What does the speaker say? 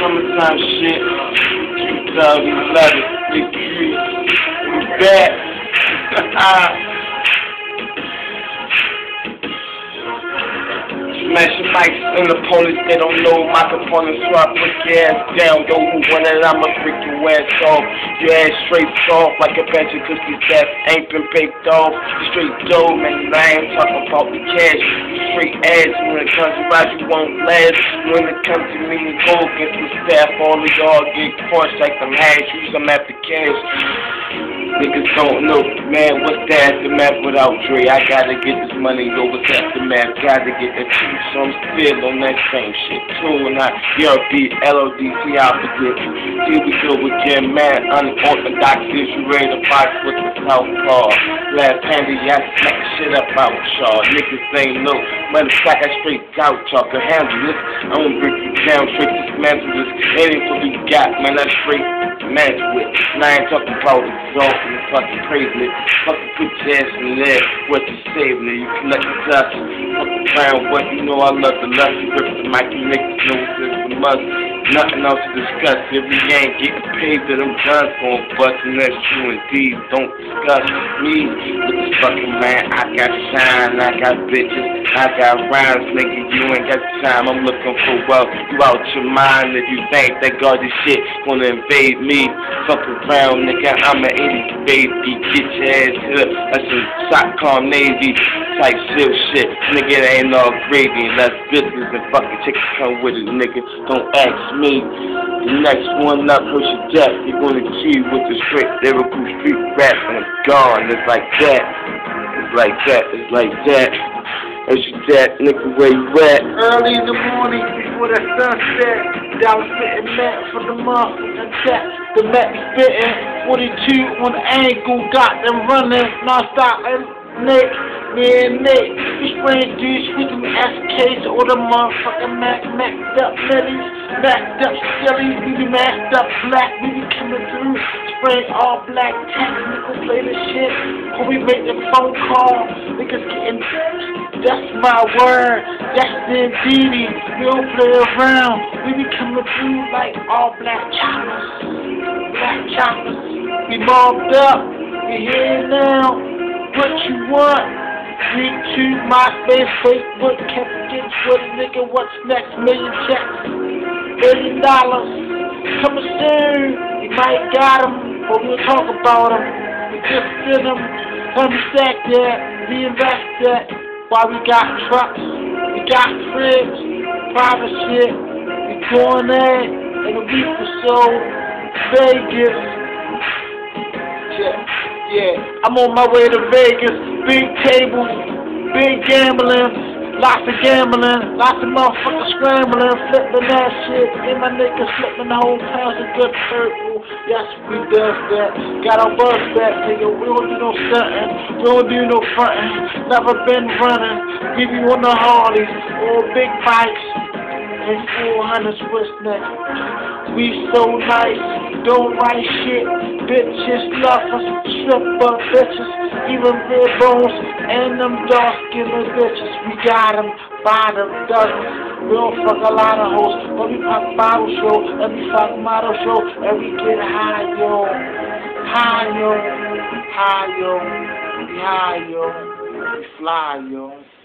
summertime shit. 2011, big. We back. Smashing mics and opponents, they don't know my components, so I break your ass down. Yo, who it? I'ma break your ass off. Your ass straight soft like a batch of cookies that ain't been baked off. Straight dough, man, I ain't talking about the cash. Straight ass when it comes to ride, you won't last. When it comes to me and go against the staff, all of y'all get crushed like some hash. Use them after cash. Niggas don't know, man, what's that the aftermath without Dre? I gotta get this money, yo, the aftermath? Gotta get the truth, so I'm still on that same shit, too. And I, ERB, LODC, I forget. Here we go again, man, unorthodox is you ready to box with the southpaw? Last handy, I smack shit up out y'all. Niggas ain't no, motherfucker, I straight out y'all can handle this. I'm gonna break you down, straight dismantle this. Anything we got, man, that's straight match with. And I ain't talking about exalting and fucking it. Fucking put your ass in there, what you saving it. You collect the dust, fucking crown, but you know I love the lust. You rip the mic, you make it know it's a must. Nothing else to discuss. If we ain't getting paid, then them guns gon' bust, and that's true indeed. Don't discuss me with this fucking man. I got shine, I got bitches, I got rhymes, nigga. You ain't got time. I'm looking for wealth. You out your mind if you think that God this shit gonna invade me. Fuck around, nigga. I'm an 80s baby. Get your ass hit. That's some SOCOM Navy type shit shit. Nigga, it ain't all gravy. That's business and fucking chicks come with it, nigga. Don't ask me. The next one up, hurt your death. You're gonna cheat with the straight lyrical street rap and I'm gone. It's like that. It's like that. It's like that. It's that, nigga, where you at? Early in the morning before the sunset, was spitting Mac for the motherfucking check. The Mac spitting 42 on the angle, got them running non-stop. And Nick, and Nick, we spraying dudes, speaking SKs, all the motherfucking Mac, Macked up Millys, Macked up Sillies, we be Macked up Black, we be coming through, spraying all black technical, play the shit, when we make the phone call, niggas getting that's my word. That's the indeedy. We don't play around. We be coming through like all black choppers. Black choppers. We mobbed up. We here now. What you want? YouTube, MySpace, Facebook, Captain What nigga, what's next? Million checks. Billion dollars. Coming soon. You might got 'em, but we'll talk about 'em. We just did 'em. Come stack that. Reinvest that. Why we got trucks, we got cribs, private shit, we going there in a week or so, Vegas. Yeah, yeah, I'm on my way to Vegas, big tables, big gambling, lots of gambling, lots of motherfuckers scrambling, flipping that shit, and my niggas flipping the whole town's a good purple. Yes, we does that. Got our buzz back, nigga. We don't do no stunting. We don't do no fronting. Never been running. Give you on the Harleys or big bikes and 400 Swiss neck. We so nice, don't write shit. Bitches love us, stripper bitches, even red bones and them dark skinned bitches. We got them by the dozens. We don't fuck a lot of hoes, but we pop bottle show, and we fuck model show, and we get high, yo. High, yo. High, yo. High, yo. We fly, yo.